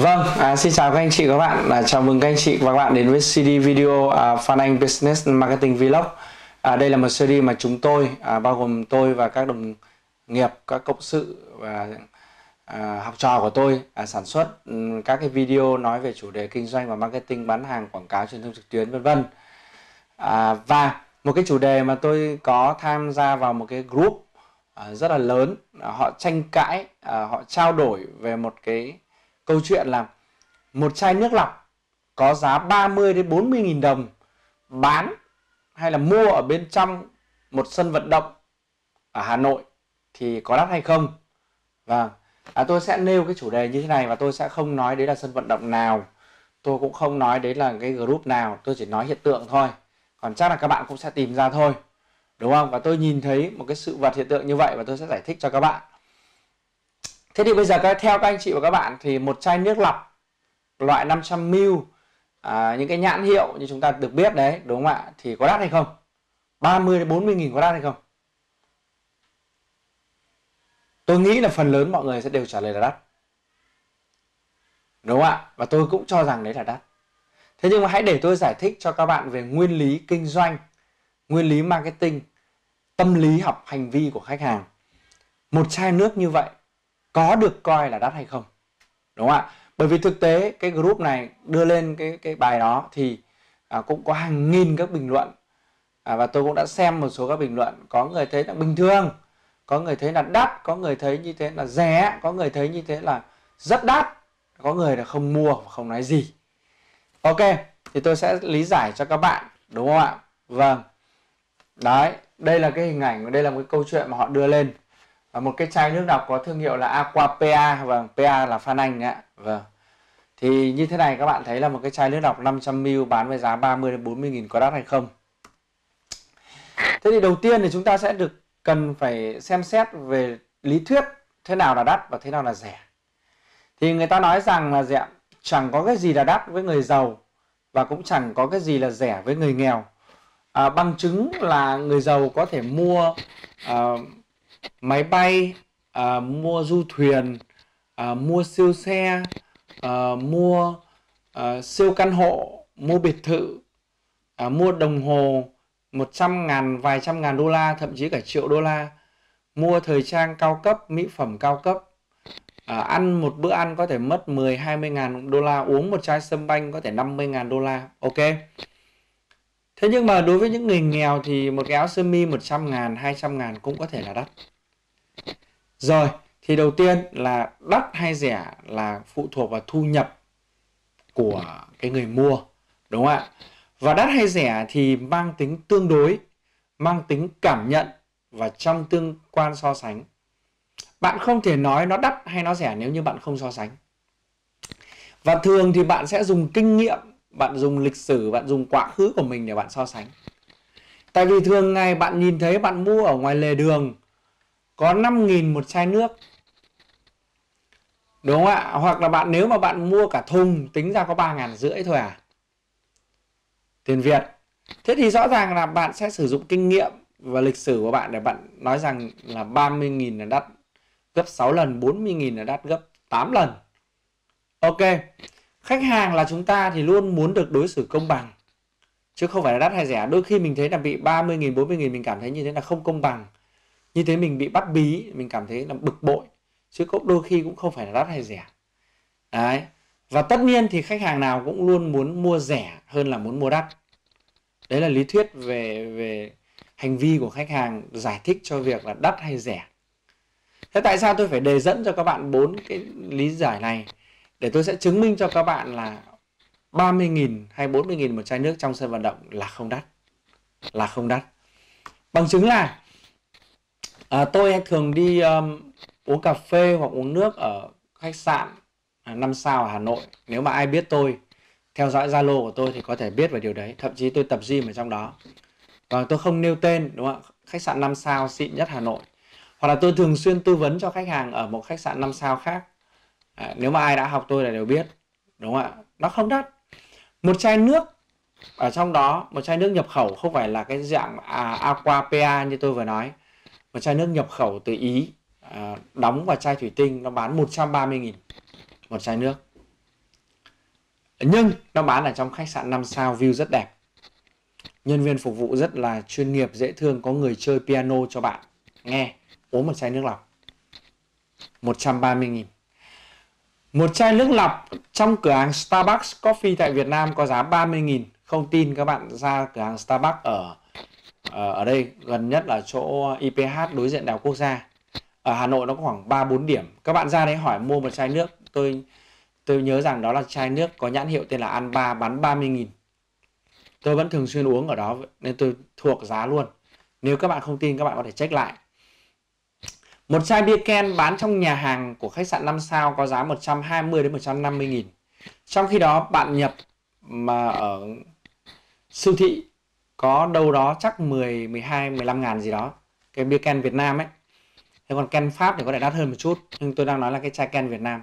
Vâng, à, xin chào các anh chị và các bạn. À, chào mừng các anh chị và các bạn đến với CD video à, Phan Anh Business Marketing Vlog. À, đây là một series mà chúng tôi à, bao gồm tôi và các đồng nghiệp, các cộng sự và à, học trò của tôi à, sản xuất um, các cái video nói về chủ đề kinh doanh và marketing bán hàng, quảng cáo truyền thông trực tuyến vân vân. À, và một cái chủ đề mà tôi có tham gia vào một cái group à, rất là lớn, à, họ tranh cãi, à, họ trao đổi về một cái câu chuyện là một chai nước lọc có giá 30 đến 40 nghìn đồng bán hay là mua ở bên trong một sân vận động ở Hà Nội thì có đắt hay không? và à, tôi sẽ nêu cái chủ đề như thế này và tôi sẽ không nói đấy là sân vận động nào, tôi cũng không nói đấy là cái group nào, tôi chỉ nói hiện tượng thôi. Còn chắc là các bạn cũng sẽ tìm ra thôi, đúng không? Và tôi nhìn thấy một cái sự vật hiện tượng như vậy và tôi sẽ giải thích cho các bạn. Thế thì bây giờ theo các anh chị và các bạn thì một chai nước lọc loại 500ml à, những cái nhãn hiệu như chúng ta được biết đấy đúng không ạ? Thì có đắt hay không? 30 đến 40 nghìn có đắt hay không? Tôi nghĩ là phần lớn mọi người sẽ đều trả lời là đắt. Đúng không ạ? Và tôi cũng cho rằng đấy là đắt. Thế nhưng mà hãy để tôi giải thích cho các bạn về nguyên lý kinh doanh nguyên lý marketing tâm lý học hành vi của khách hàng. Một chai nước như vậy có được coi là đắt hay không? Đúng không ạ? Bởi vì thực tế cái group này đưa lên cái cái bài đó thì à, cũng có hàng nghìn các bình luận. À, và tôi cũng đã xem một số các bình luận. Có người thấy là bình thường có người thấy là đắt có người thấy như thế là rẻ có người thấy như thế là rất đắt. Có người là không mua không nói gì. Ok thì tôi sẽ lý giải cho các bạn đúng không ạ? Vâng. Đấy đây là cái hình ảnh đây là một cái câu chuyện mà họ đưa lên. À, một cái chai nước lọc có thương hiệu là Aqua PA vâng PA là Phan Anh ạ vâng. Thì như thế này các bạn thấy là một cái chai nước lọc 500ml bán với giá 30 đến 40 nghìn có đắt hay không? Thế thì đầu tiên thì chúng ta sẽ được cần phải xem xét về lý thuyết thế nào là đắt và thế nào là rẻ. Thì người ta nói rằng là rẻ chẳng có cái gì là đắt với người giàu và cũng chẳng có cái gì là rẻ với người nghèo. À, bằng chứng là người giàu có thể mua à, máy bay à, mua du thuyền à, mua siêu xe à, mua à, siêu căn hộ mua biệt thự à, mua đồng hồ 100 ngàn vài trăm ngàn đô la thậm chí cả triệu đô la mua thời trang cao cấp mỹ phẩm cao cấp à, ăn một bữa ăn có thể mất 10 20 ngàn đô la uống một chai sâm banh có thể 50 ngàn đô la ok Thế nhưng mà đối với những người nghèo thì một cái áo sơ mi 100 ngàn, 200 ngàn cũng có thể là đắt. Rồi, thì đầu tiên là đắt hay rẻ là phụ thuộc vào thu nhập của cái người mua. Đúng không ạ? Và đắt hay rẻ thì mang tính tương đối, mang tính cảm nhận và trong tương quan so sánh. Bạn không thể nói nó đắt hay nó rẻ nếu như bạn không so sánh. Và thường thì bạn sẽ dùng kinh nghiệm bạn dùng lịch sử bạn dùng quá khứ của mình để bạn so sánh tại vì thường ngày bạn nhìn thấy bạn mua ở ngoài lề đường có 5.000 một chai nước. Đúng không ạ? Hoặc là bạn, nếu mà bạn mua cả thùng, tính ra có ba ngàn rưỡi thôi à? Tiền Việt. Thế thì rõ ràng là bạn sẽ sử dụng kinh nghiệm và lịch sử của bạn để bạn nói rằng là 30.000 là đắt gấp 6 lần 40.000 là đắt gấp 8 lần. Ok. Khách hàng là chúng ta thì luôn muốn được đối xử công bằng, chứ không phải là đắt hay rẻ. Đôi khi mình thấy là bị 30.000 40.000 mình cảm thấy như thế là không công bằng như thế mình bị bắt bí, mình cảm thấy là bực bội, chứ cũng đôi khi cũng không phải là đắt hay rẻ. Đấy, và tất nhiên thì khách hàng nào cũng luôn muốn mua rẻ hơn là muốn mua đắt. Đấy là lý thuyết về về hành vi của khách hàng giải thích cho việc là đắt hay rẻ. Thế tại sao tôi phải đề dẫn cho các bạn bốn cái lý giải này? Để tôi sẽ chứng minh cho các bạn là 30.000 hay 40.000 một chai nước trong sân vận động là không đắt. Là không đắt. Bằng chứng là à, tôi thường đi um, uống cà phê hoặc uống nước ở khách sạn à, 5 sao ở Hà Nội. Nếu mà ai biết tôi theo dõi Zalo của tôi thì có thể biết về điều đấy. Thậm chí tôi tập gym ở trong đó. Và tôi không nêu tên đúng không ạ? Khách sạn 5 sao xịn nhất Hà Nội. Hoặc là tôi thường xuyên tư vấn cho khách hàng ở một khách sạn 5 sao khác. À, nếu mà ai đã học tôi là đều biết đúng không ạ? Nó không đắt. Một chai nước ở trong đó một chai nước nhập khẩu không phải là cái dạng à, aqua pa như tôi vừa nói một chai nước nhập khẩu từ ý à, đóng vào chai thủy tinh nó bán 130 nghìn một chai nước. Nhưng nó bán ở trong khách sạn 5 sao view rất đẹp. Nhân viên phục vụ rất là chuyên nghiệp dễ thương có người chơi piano cho bạn. Nghe uống một chai nước lọc. 130 nghìn. Một chai nước lọc trong cửa hàng Starbucks Coffee tại Việt Nam có giá 30 nghìn. Không tin các bạn ra cửa hàng Starbucks ở Ờ, ở đây gần nhất là chỗ IPH đối diện Đại học Quốc gia ở Hà Nội nó có khoảng 3 4 điểm. Các bạn ra đấy hỏi mua một chai nước, tôi tôi nhớ rằng đó là chai nước có nhãn hiệu tên là An Ba bán 30 nghìn Tôi vẫn thường xuyên uống ở đó nên tôi thuộc giá luôn. Nếu các bạn không tin các bạn có thể check lại. Một chai bia ken bán trong nhà hàng của khách sạn 5 sao có giá 120 đến 150 nghìn. Trong khi đó bạn nhập mà ở siêu thị có đâu đó chắc 10, 12, 15 ngàn gì đó. Cái bia ken Việt Nam ấy. Thế còn ken Pháp thì có thể đắt hơn một chút. Nhưng tôi đang nói là cái chai ken Việt Nam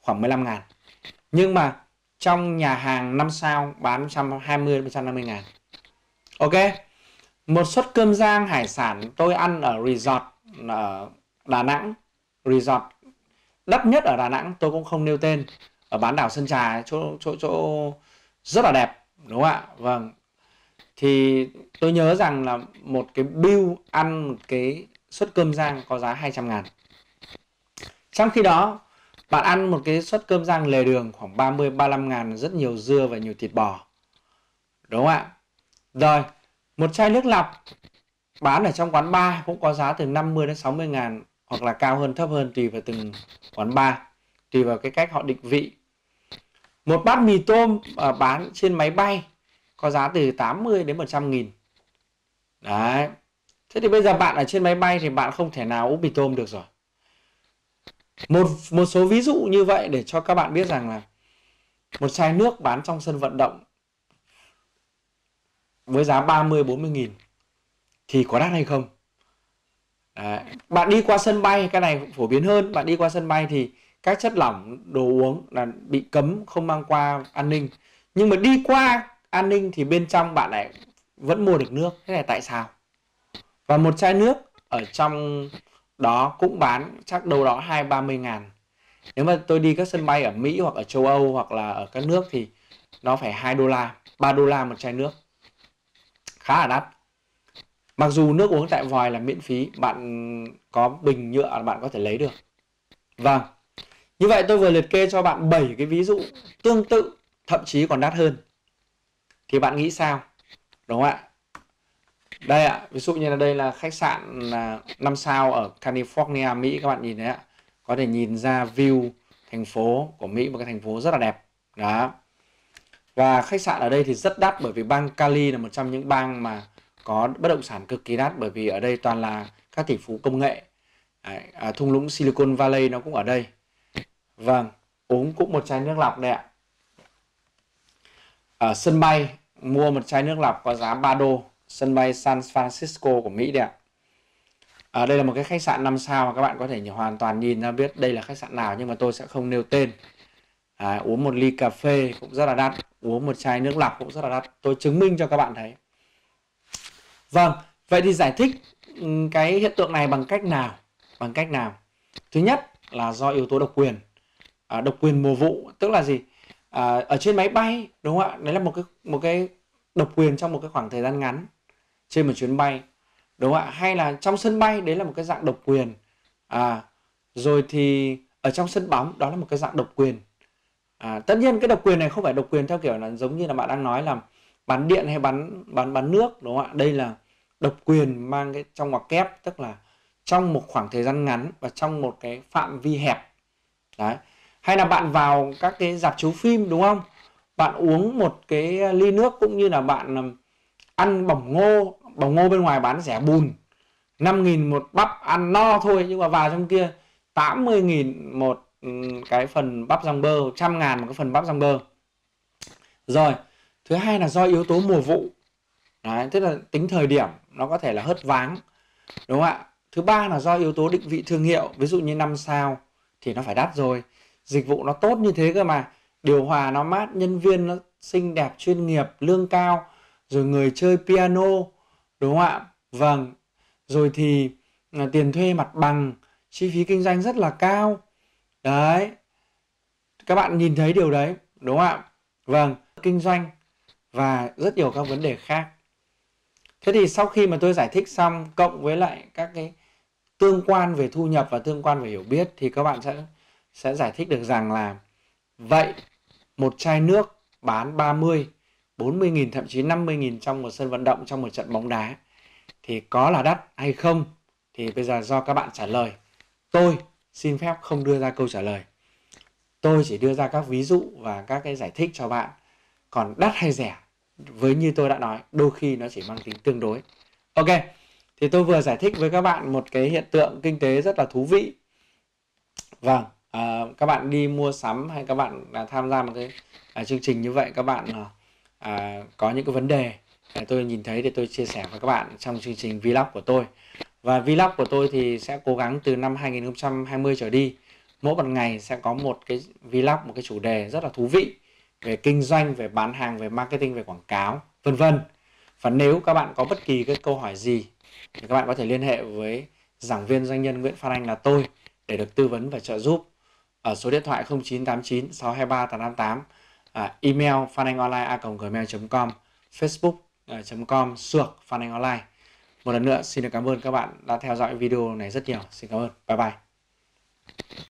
khoảng 15 ngàn. Nhưng mà trong nhà hàng 5 sao bán 120 150 ngàn. Ok. Một suất cơm rang hải sản tôi ăn ở resort ở Đà Nẵng. Resort đắt nhất ở Đà Nẵng tôi cũng không nêu tên. Ở bán đảo Sơn Trà chỗ chỗ chỗ rất là đẹp đúng không ạ? Vâng. Thì tôi nhớ rằng là một cái bill ăn một cái suất cơm rang có giá 200 ngàn. Trong khi đó bạn ăn một cái suất cơm rang lề đường khoảng 30 35 ngàn rất nhiều dưa và nhiều thịt bò. Đúng không ạ? Rồi, một chai nước lọc bán ở trong quán bar cũng có giá từ 50 đến 60 ngàn hoặc là cao hơn thấp hơn tùy vào từng quán bar, tùy vào cái cách họ định vị. Một bát mì tôm ờ, bán trên máy bay có giá từ 80 đến 100 nghìn. Đấy. Thế thì bây giờ bạn ở trên máy bay thì bạn không thể nào úp mì tôm được rồi một một số ví dụ như vậy để cho các bạn biết rằng là một chai nước bán trong sân vận động với giá 30 40 nghìn thì có đắt hay không Đấy. bạn đi qua sân bay, cái này phổ biến hơn bạn đi qua sân bay thì các chất lỏng đồ uống là bị cấm, không mang qua an ninh nhưng mà đi qua an ninh thì bên trong bạn lại vẫn mua được nước, thế này tại sao? Và một chai nước ở trong đó cũng bán chắc đâu đó hai, ba mươi ngàn. Nếu mà tôi đi các sân bay ở Mỹ hoặc ở châu Âu hoặc là ở các nước thì nó phải 2 đô la 3 đô la một chai nước. Khá là đắt. Mặc dù nước uống tại vòi là miễn phí, bạn có bình nhựa bạn có thể lấy được. Vâng. Như vậy tôi vừa liệt kê cho bạn 7 cái ví dụ tương tự, thậm chí còn đắt hơn thì bạn nghĩ sao? Đúng không ạ? Đây ạ ví dụ như là đây là khách sạn là 5 sao ở California Mỹ các bạn nhìn thấy ạ. Có thể nhìn ra view thành phố của Mỹ một cái thành phố rất là đẹp. Đó. Và khách sạn ở đây thì rất đắt bởi vì bang Cali là một trong những bang mà có bất động sản cực kỳ đắt bởi vì ở đây toàn là các tỷ phú công nghệ. À, thung lũng Silicon Valley nó cũng ở đây. Vâng uống cũng một chai nước lọc đây ạ ở sân bay mua một chai nước lọc có giá 3 đô sân bay San Francisco của Mỹ đấy ạ. À, đây là một cái khách sạn 5 sao mà các bạn có thể hoàn toàn nhìn ra biết đây là khách sạn nào nhưng mà tôi sẽ không nêu tên. À, uống một ly cà phê cũng rất là đắt, uống một chai nước lọc cũng rất là đắt. Tôi chứng minh cho các bạn thấy. Vâng, vậy thì giải thích ừ, cái hiện tượng này bằng cách nào? Bằng cách nào? Thứ nhất là do yếu tố độc quyền. À, độc quyền mùa vụ tức là gì? À, ở trên máy bay đúng không ạ? Đấy là một cái một cái độc quyền trong một cái khoảng thời gian ngắn trên một chuyến bay đúng không ạ? Hay là trong sân bay đấy là một cái dạng độc quyền. À rồi thì ở trong sân bóng đó là một cái dạng độc quyền. À, tất nhiên cái độc quyền này không phải độc quyền theo kiểu là giống như là bạn đang nói là bán điện hay bán bán bán nước đúng không ạ? Đây là độc quyền mang cái trong ngoặc kép tức là trong một khoảng thời gian ngắn và trong một cái phạm vi hẹp. Đấy hay là bạn vào các cái dạp chiếu phim đúng không? Bạn uống một cái ly nước cũng như là bạn ăn bỏng ngô. Bỏng ngô bên ngoài bán rẻ bùn. 5.000 một bắp ăn no thôi nhưng mà vào trong kia 80.000 một cái phần bắp rang bơ trăm ngàn một cái phần bắp rang bơ. Rồi thứ hai là do yếu tố mùa vụ. Đấy, tức là tính thời điểm nó có thể là hớt váng đúng không ạ? Thứ ba là do yếu tố định vị thương hiệu. Ví dụ như năm sao thì nó phải đắt rồi dịch vụ nó tốt như thế cơ mà. Điều hòa nó mát, nhân viên nó xinh đẹp, chuyên nghiệp, lương cao, rồi người chơi piano, đúng không ạ? Vâng. Rồi thì à, tiền thuê mặt bằng, chi phí kinh doanh rất là cao. Đấy. Các bạn nhìn thấy điều đấy, đúng không ạ? Vâng kinh doanh và rất nhiều các vấn đề khác. Thế thì sau khi mà tôi giải thích xong, cộng với lại các cái tương quan về thu nhập và tương quan về hiểu biết, thì các bạn sẽ sẽ giải thích được rằng là vậy một chai nước bán 30, 40 nghìn thậm chí 50 nghìn trong một sân vận động trong một trận bóng đá thì có là đắt hay không? Thì bây giờ do các bạn trả lời. Tôi xin phép không đưa ra câu trả lời. Tôi chỉ đưa ra các ví dụ và các cái giải thích cho bạn. Còn đắt hay rẻ với như tôi đã nói đôi khi nó chỉ mang tính tương đối. Ok thì tôi vừa giải thích với các bạn một cái hiện tượng kinh tế rất là thú vị. Vâng à, các bạn đi mua sắm hay các bạn à, tham gia một cái à, chương trình như vậy các bạn à, à, có những cái vấn đề à, tôi nhìn thấy thì tôi chia sẻ với các bạn trong chương trình vlog của tôi. Và vlog của tôi thì sẽ cố gắng từ năm 2020 trở đi. Mỗi một ngày sẽ có một cái vlog một cái chủ đề rất là thú vị về kinh doanh về bán hàng về marketing về quảng cáo vân vân. Và nếu các bạn có bất kỳ cái câu hỏi gì thì các bạn có thể liên hệ với giảng viên doanh nhân Nguyễn Phan Anh là tôi để được tư vấn và trợ giúp ở số điện thoại 0989 623 888 à, email phananhonline.gmail.com facebook.com à, uh, suộc một lần nữa xin được cảm ơn các bạn đã theo dõi video này rất nhiều. Xin cảm ơn. Bye bye.